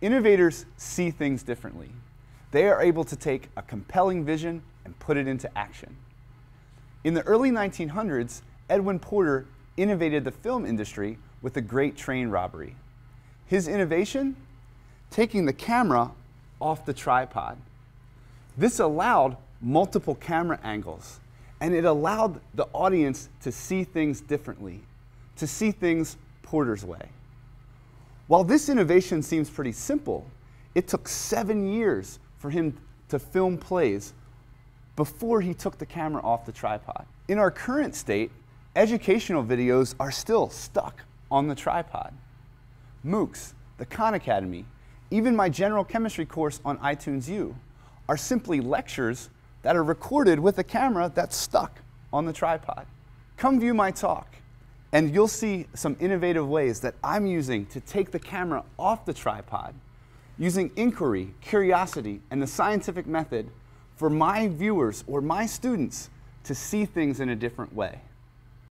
Innovators see things differently. They are able to take a compelling vision and put it into action. In the early 1900s, Edwin Porter innovated the film industry with the Great Train Robbery. His innovation? Taking the camera off the tripod. This allowed multiple camera angles, and it allowed the audience to see things differently, to see things Porter's way. While this innovation seems pretty simple, it took seven years for him to film plays before he took the camera off the tripod. In our current state, educational videos are still stuck on the tripod. MOOCs, the Khan Academy, even my general chemistry course on iTunes U are simply lectures that are recorded with a camera that's stuck on the tripod. Come view my talk, and you'll see some innovative ways that I'm using to take the camera off the tripod, using inquiry, curiosity, and the scientific method for my viewers or my students to see things in a different way.